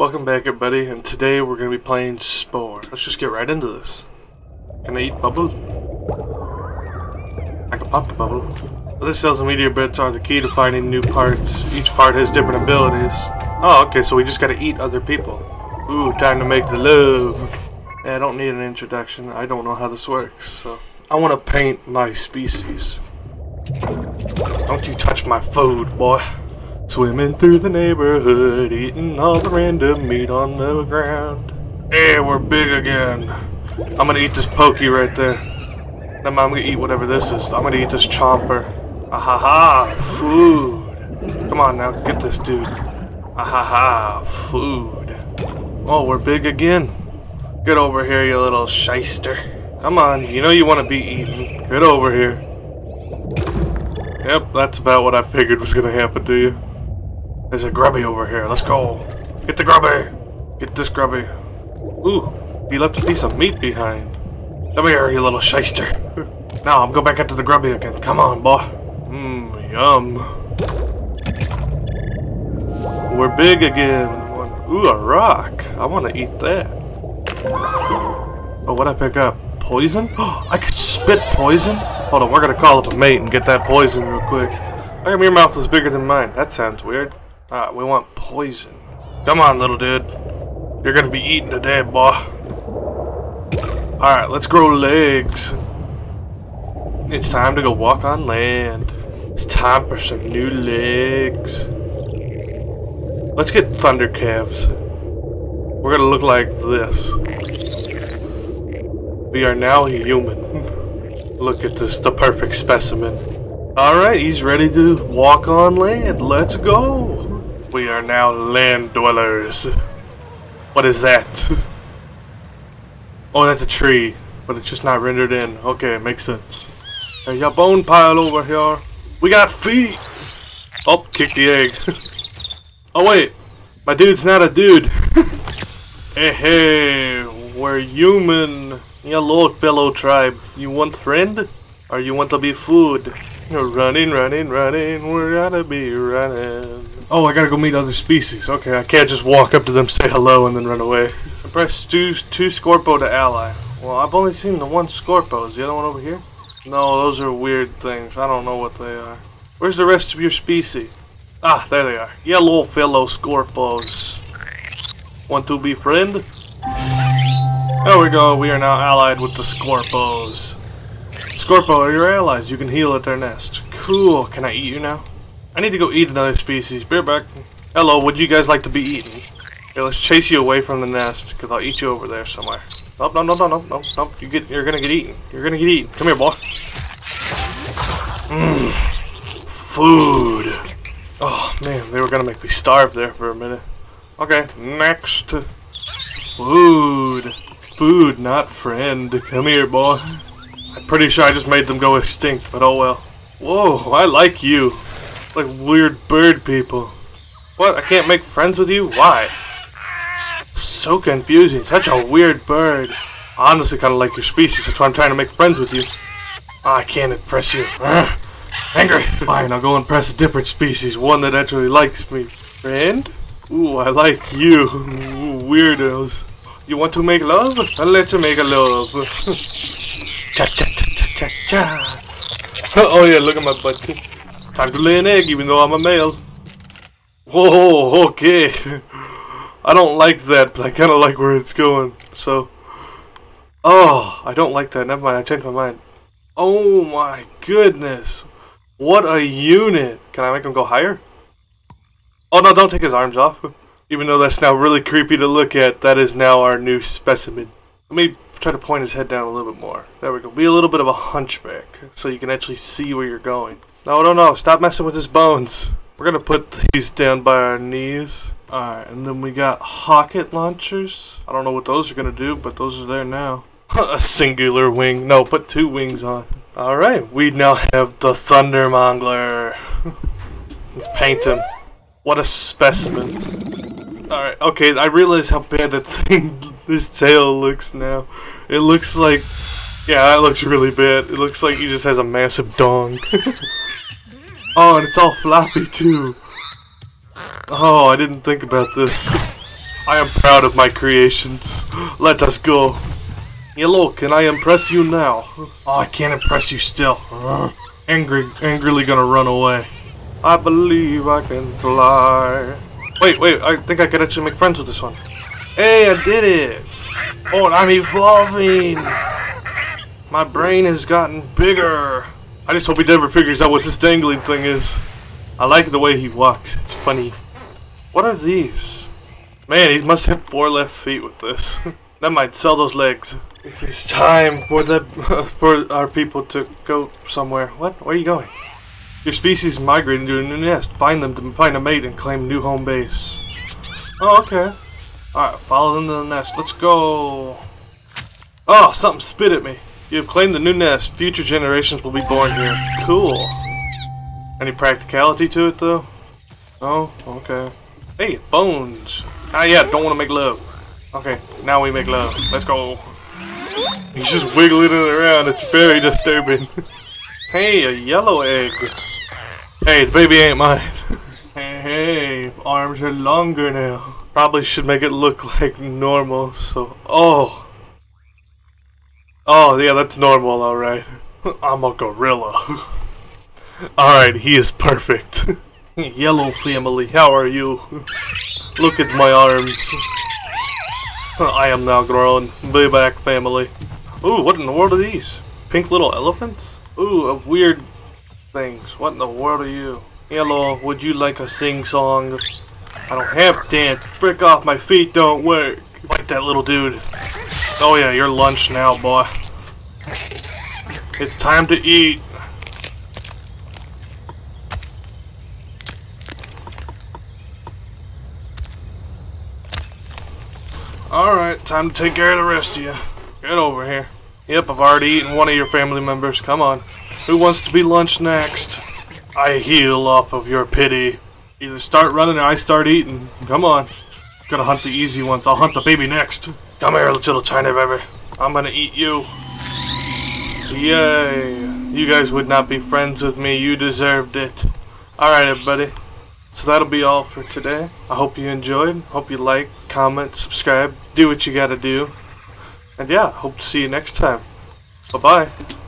Welcome back everybody, and today we're going to be playing Spore. Let's just get right into this. Can I eat bubble? I can pop the bubble. Other cells and meteor bits are the key to finding new parts. Each part has different abilities. Oh, okay, so we just gotta eat other people. Ooh, time to make the love. I don't need an introduction. I don't know how this works, so... I want to paint my species. Don't you touch my food, boy. Swimming through the neighborhood, eating all the random meat on the ground. Hey, we're big again. I'm gonna eat this pokey right there. I'm gonna eat whatever this is. I'm gonna eat this chomper. Ahaha, food. Come on now, get this dude. Ahaha, food. Oh, we're big again. Get over here, you little shyster. Come on, you know you want to be eaten. Get over here. Yep, that's about what I figured was gonna happen to you. There's a grubby over here. Let's go. Get the grubby. Get this grubby. Ooh, he left a piece of meat behind. Come here, you little shyster. now I'm going back after the grubby again. Come on, boy. Mmm, yum. We're big again. Ooh, a rock. I want to eat that. Oh, what'd I pick up? Poison? I could spit poison? Hold on, we're gonna call up a mate and get that poison real quick. How come your mouth was bigger than mine? That sounds weird. Alright, we want poison. Come on, little dude. You're gonna be eaten today, boy. Alright, let's grow legs. It's time to go walk on land. It's time for some new legs. Let's get thunder calves. We're gonna look like this. We are now human. look at this, the perfect specimen. Alright, he's ready to walk on land. Let's go. We are now land dwellers. What is that? Oh, that's a tree, but it's just not rendered in. Okay, makes sense. There's a bone pile over here. We got feet! Oh, kick the egg. oh wait, my dude's not a dude. hey, hey, we're human. Hello, fellow tribe. You want friend? Or you want to be food? Running, running, running. We're gotta be running. Oh, I gotta go meet other species. Okay, I can't just walk up to them, say hello, and then run away. Press two, two Scorpo to ally. Well, I've only seen the one Scorpo. Is the other one over here? No, those are weird things. I don't know what they are. Where's the rest of your species? Ah, there they are. Yellow fellow Scorpos. Want to be friend? There we go. We are now allied with the Scorpos. Scorpo are your allies. You can heal at their nest. Cool. Can I eat you now? I need to go eat another species. Be back. Hello, would you guys like to be eaten? Here, let's chase you away from the nest, because I'll eat you over there somewhere. Nope, no, no, no, no, no, no. You get, you're gonna get eaten. You're gonna get eaten. Come here, boy. Mmm. Food. Oh, man, they were gonna make me starve there for a minute. Okay, next. Food. Food, not friend. Come here, boy. I'm pretty sure I just made them go extinct, but oh well. Whoa, I like you. Like weird bird people. What? I can't make friends with you? Why? So confusing. Such a weird bird. Honestly kind of like your species. That's why I'm trying to make friends with you. Oh, I can't impress you. Angry. Fine, I'll go impress a different species. One that actually likes me. Friend? Ooh, I like you. Ooh, weirdos. You want to make love? I'll let you make a love. cha cha cha cha cha oh yeah, look at my butt. Time to lay an egg, even though I'm a male. Whoa, okay. I don't like that, but I kind of like where it's going. So, oh, I don't like that. Never mind, I changed my mind. Oh my goodness. What a unit. Can I make him go higher? Oh no, don't take his arms off. Even though that's now really creepy to look at, that is now our new specimen. Let me try to point his head down a little bit more. There we go. Be a little bit of a hunchback, so you can actually see where you're going. No, no, no. Stop messing with his bones. We're gonna put these down by our knees. Alright, and then we got rocket launchers. I don't know what those are gonna do, but those are there now. a singular wing. No, put two wings on. Alright, we now have the Thunder Mongler. Let's paint him. What a specimen. Alright, okay, I realize how bad that thing, this tail looks now. It looks like, yeah, that looks really bad. It looks like he just has a massive dong. Oh, and it's all floppy too. Oh, I didn't think about this. I am proud of my creations. Let us go. Yellow, can I impress you now? Oh, I can't impress you still. Angry, angrily gonna run away. I believe I can fly. Wait, wait, I think I could actually make friends with this one. Hey, I did it! Oh, and I'm evolving! My brain has gotten bigger. I just hope he never figures out what this dangling thing is. I like the way he walks. It's funny. What are these? Man, he must have four left feet with this. that might sell those legs. It's time for the for our people to go somewhere. What? Where are you going? Your species migrating to a new nest. Find them to find a mate and claim new home base. Oh, okay. Alright, follow them to the nest. Let's go. Oh, something spit at me. You have claimed the new nest. Future generations will be born here. Cool. Any practicality to it, though? Oh, okay. Hey, bones. Ah, yeah, don't want to make love. Okay, now we make love. Let's go. He's just wiggling it around. It's very disturbing. hey, a yellow egg. Hey, the baby ain't mine. hey, hey, arms are longer now. Probably should make it look like normal, so... Oh! Oh, yeah, that's normal, alright. I'm a gorilla. alright, he is perfect. Yellow family, how are you? Look at my arms. I am now grown. Be back, family. Ooh, what in the world are these? Pink little elephants? Ooh, of weird things. What in the world are you? Hello, would you like a sing-song? I don't have dance. Frick off, my feet don't work. Like that little dude. Oh yeah, your lunch now, boy. It's time to eat. Alright, time to take care of the rest of you. Get over here. Yep, I've already eaten one of your family members. Come on. Who wants to be lunch next? I heal off of your pity. Either start running or I start eating. Come on. Gotta hunt the easy ones. I'll hunt the baby next. Come here, little China baby. I'm gonna eat you. Yay. You guys would not be friends with me. You deserved it. Alright, everybody. So that'll be all for today. I hope you enjoyed. Hope you like, comment, subscribe. Do what you gotta do. And yeah, hope to see you next time. Bye-bye.